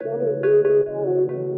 Thank you.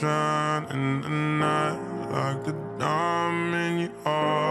shine in the night like a diamond you are.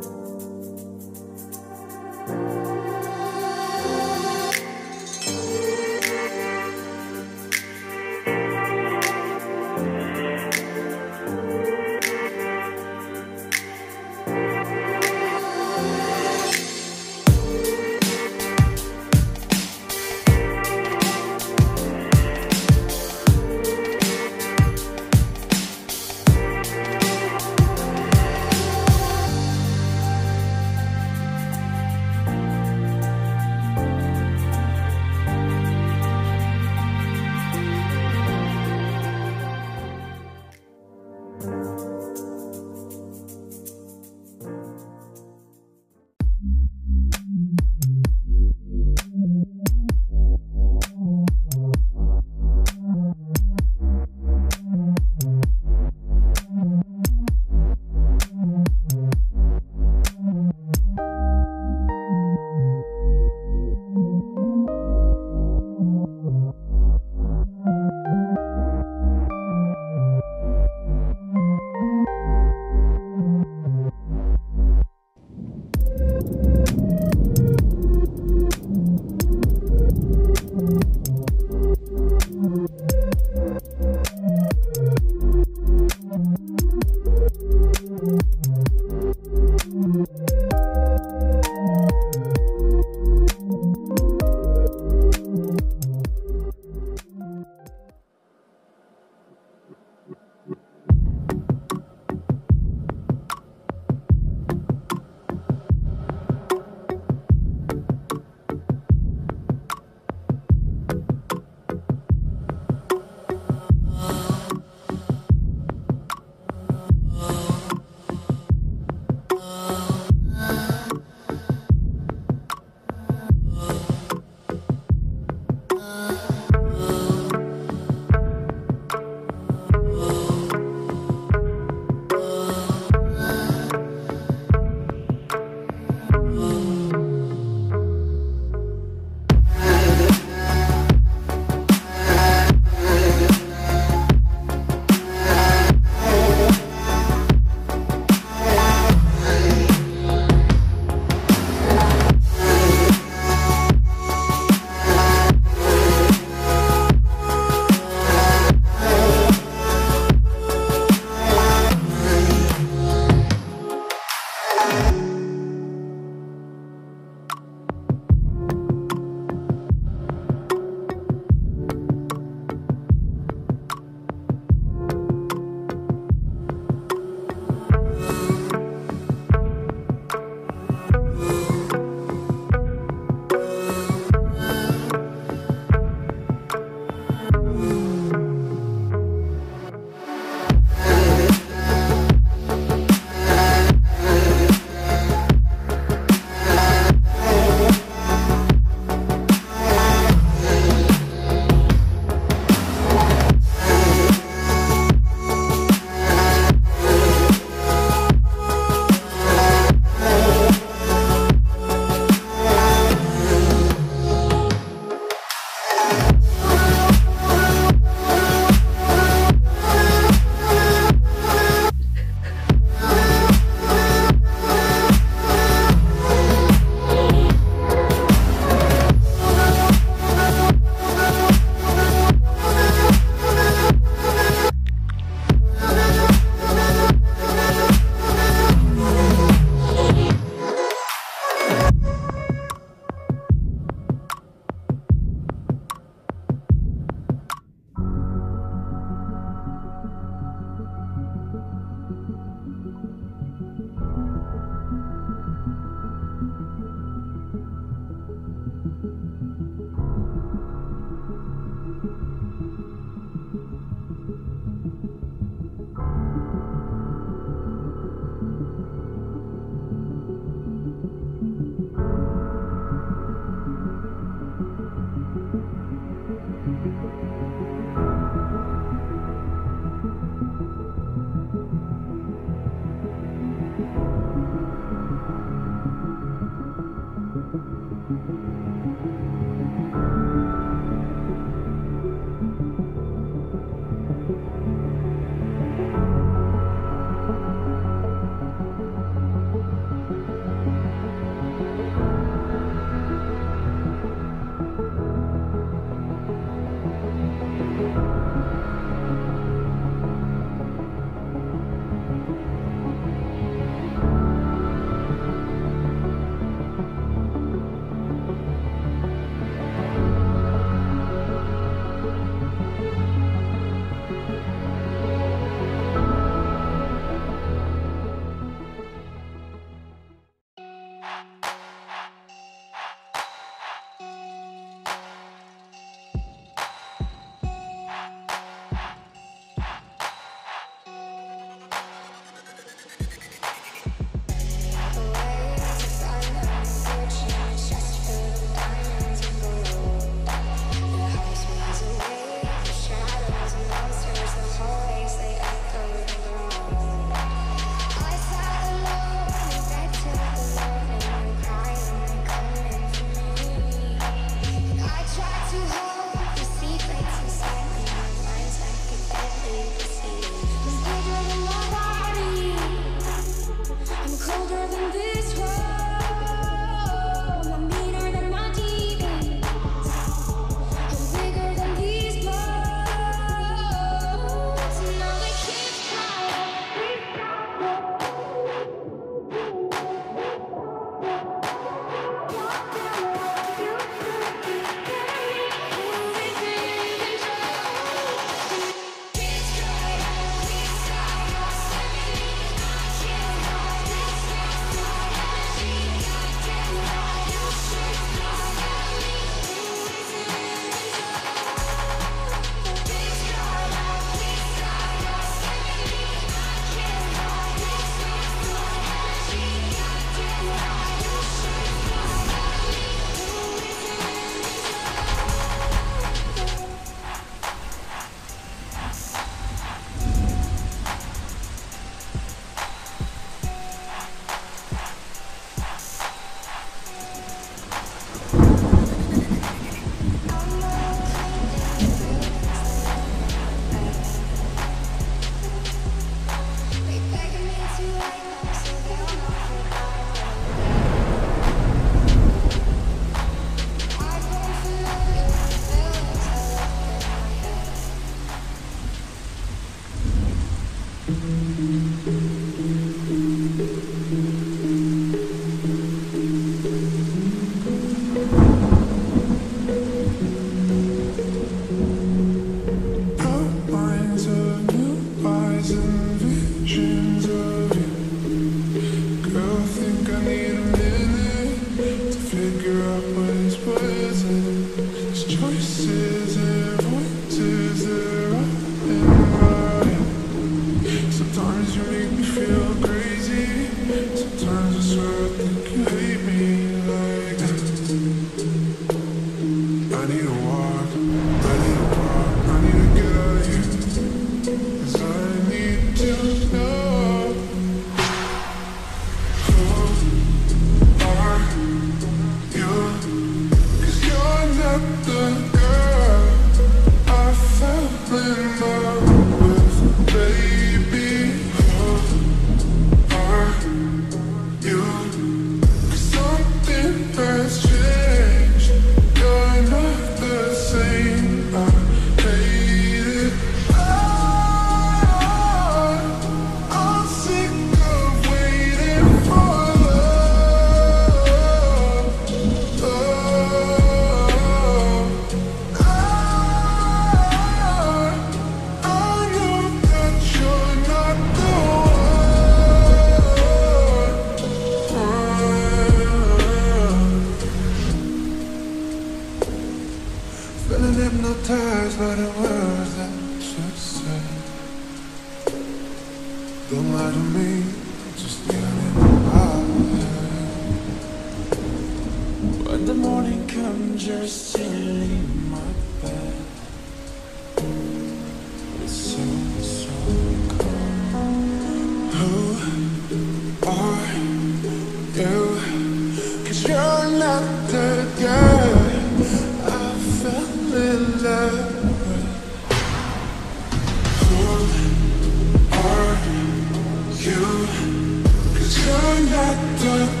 Cause